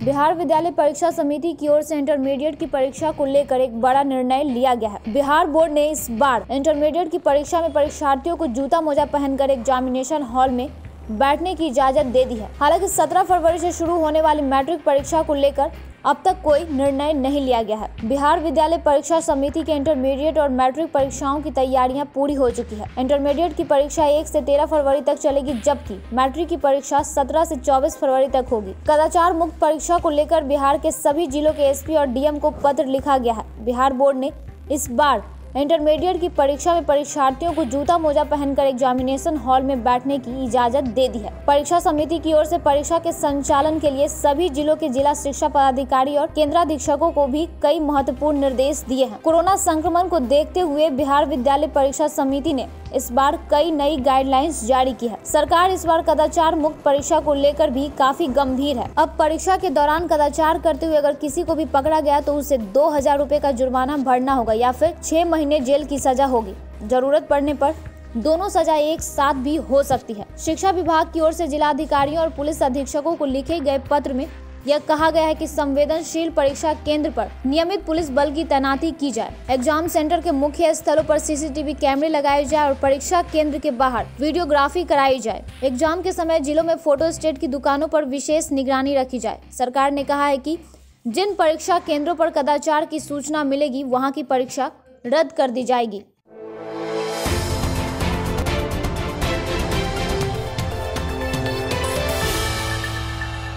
बिहार विद्यालय परीक्षा समिति की ओर से इंटरमीडिएट की परीक्षा को लेकर एक बड़ा निर्णय लिया गया है। बिहार बोर्ड ने इस बार इंटरमीडिएट की परीक्षा में परीक्षार्थियों को जूता मोजा पहनकर एग्जामिनेशन हॉल में बैठने की इजाज़त दे दी है। हालाँकि 17 फरवरी से शुरू होने वाली मैट्रिक परीक्षा को लेकर अब तक कोई निर्णय नहीं लिया गया है। बिहार विद्यालय परीक्षा समिति के इंटरमीडिएट और मैट्रिक परीक्षाओं की तैयारियाँ पूरी हो चुकी है। इंटरमीडिएट की परीक्षा 1 से 13 फरवरी तक चलेगी, जबकि मैट्रिक की परीक्षा 17 से 24 फरवरी तक होगी। कदाचार मुक्त परीक्षा को लेकर बिहार के सभी जिलों के एसपी और डीएम को पत्र लिखा गया है। बिहार बोर्ड ने इस बार इंटरमीडिएट की परीक्षा में परीक्षार्थियों को जूता मोजा पहनकर एग्जामिनेशन हॉल में बैठने की इजाज़त दे दी है। परीक्षा समिति की ओर से परीक्षा के संचालन के लिए सभी जिलों के जिला शिक्षा पदाधिकारी और केंद्राधीक्षकों को भी कई महत्वपूर्ण निर्देश दिए हैं। कोरोना संक्रमण को देखते हुए बिहार विद्यालय परीक्षा समिति ने इस बार कई नई गाइडलाइंस जारी की है। सरकार इस बार कदाचार मुक्त परीक्षा को लेकर भी काफ़ी गंभीर है। अब परीक्षा के दौरान कदाचार करते हुए अगर किसी को भी पकड़ा गया तो उसे दो हज़ार रूपए का जुर्माना भरना होगा या फिर छह महीने जेल की सजा होगी। ज़रूरत पड़ने पर दोनों सजा एक साथ भी हो सकती है। शिक्षा विभाग की ओर से जिला अधिकारियों और पुलिस अधीक्षकों को लिखे गए पत्र में यह कहा गया है कि संवेदनशील परीक्षा केंद्र पर नियमित पुलिस बल की तैनाती की जाए। एग्ज़ाम सेंटर के मुख्य स्थलों पर सीसीटीवी कैमरे लगाए जाए और परीक्षा केंद्र के बाहर वीडियोग्राफी कराई जाए। एग्ज़ाम के समय जिलों में फ़ोटो स्टेट की दुकानों पर विशेष निगरानी रखी जाए। सरकार ने कहा है कि जिन परीक्षा केंद्रों पर कदाचार की सूचना मिलेगी, वहाँ की परीक्षा रद्द कर दी जाएगी।